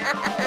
Ha ha ha!